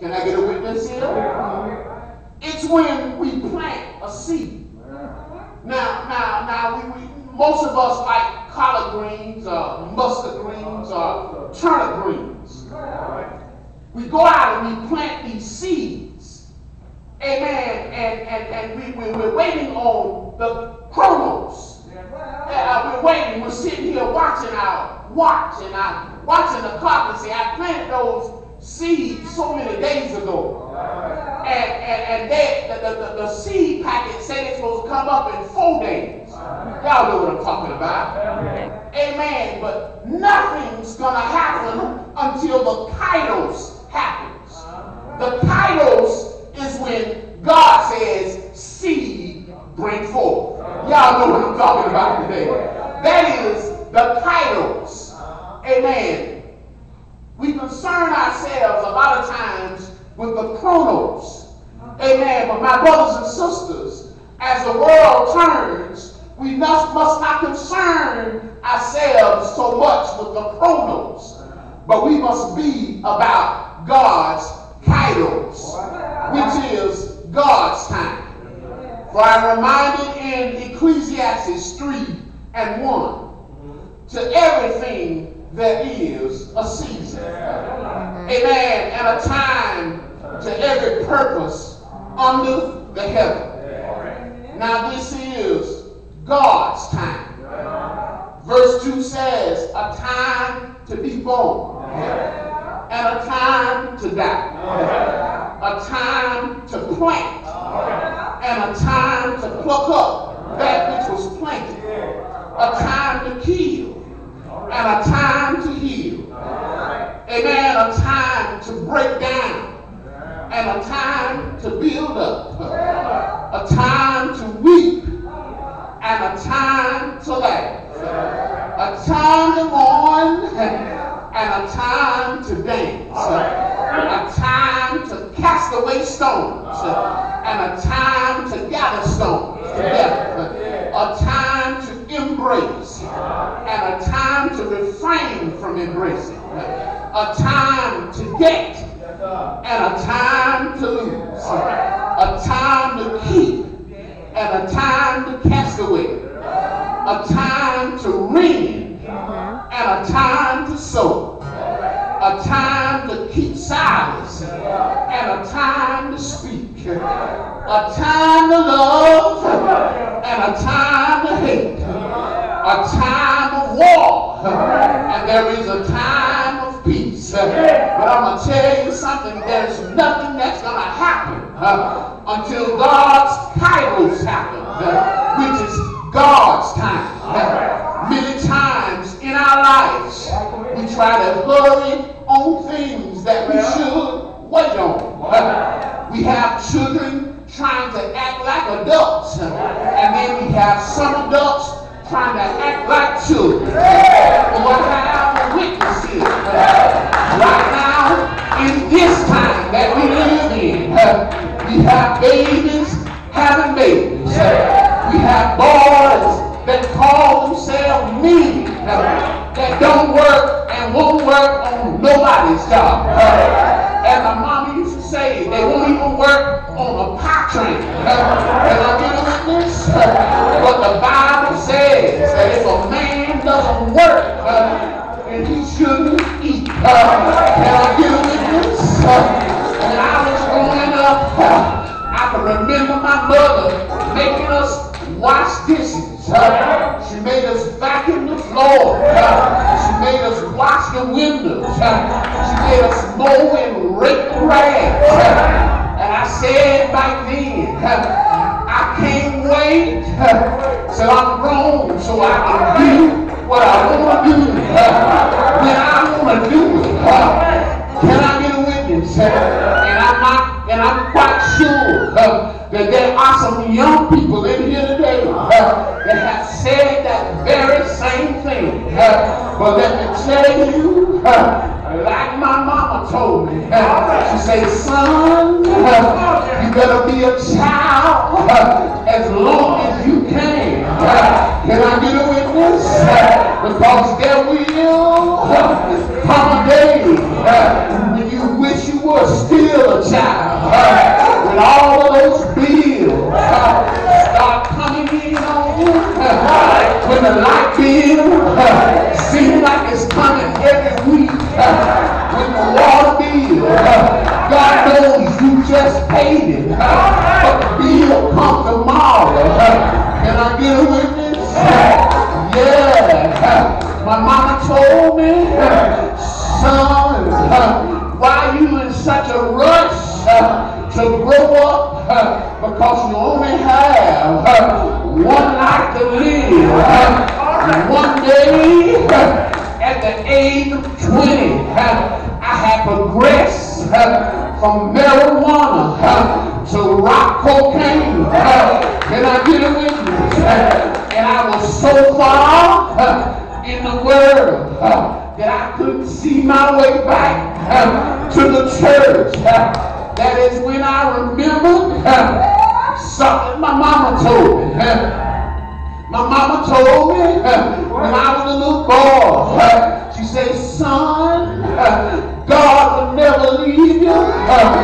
Can I get a witness here? It's when we plant a seed. Now, now, now, we, we most of us like collard greens, or mustard greens, or turnip greens. We go out and we plant these seeds. Amen. And, and, and we, we, we're waiting on the chronos. Uh, we're waiting. We're sitting here watching our watch and I'm watching the clock and say, I planted those seeds so many days ago. And, and, and they, the, the, the, seed packet said it's supposed to come up in four days. Y'all know what I'm talking about. Amen. But nothing's going to happen until the kairos happens. The kairos is when God says, seed bring forth. Y'all know what I'm talking about today. That is the kairos. Amen. We concern ourselves a lot of times with the chronos. Amen. But my brothers and sisters, as the world turns, we must, must not concern ourselves so much with the chronos, but we must be about God's kairos, which is God's time. For I'm reminded in Ecclesiastes 3 and 1 to everything there is a season. Amen. And a time to every purpose under the heaven. Now this is God's time. Verse 2 says, a time to be born and a time to die, a time to plant and a time to pluck up that which was planted, a time to kill and a time to heal. Amen. A time to break down and a time to build up. A time to weep and a time to laugh. A time to mourn and a time to dance. A time to cast away stones and a time to gather stones together. A time to embrace and a time to refrain from embracing. A time to get and a time to lose. A time to keep and a time to cast away. A time to reign and a time to sow. A time to keep silence and a time to speak. A time to love and a time to hate. A time of war and there is a time. But I'm going to tell you something. There's nothing that's going to happen uh, until God's kairos happen, uh, which is God's time. Uh, many times in our lives, we try to hurry on things that we should wait on. we have children trying to act like adults, and then we have some adults trying to act like children. This time that we live in, we have babies having babies. We have boys that call themselves men that don't work and won't work on nobody's job. and my mama used to say they won't even work on a pie train. Can I get a witness? but the Bible says that if a man doesn't work, and he shouldn't eat. can when I was growing up, I can remember my mother making us wash dishes. she made us vacuum the floor. she made us wash the windows. she made us mow and rake the grass. and I said back then, I can't wait till I'm grown so I can do what I want that there are some young people in here today that have said that very same thing. but let me tell you, like my mama told me, she said, son, you better be a child as long as you can. Can I get a witness? Because there will it, but the bill comes tomorrow. Can I get a witness? Yeah. My mama told me, son, why you in such a rush to grow up? Because you only have one life to live. One day, at the age of 20, I have progressed from marijuana to rock cocaine. Can I get a witness? And I was so far in the world that I couldn't see my way back to the church. That is when I remembered something my mama told me. My mama told me when I was a little boy, she said, son, God will never leave you.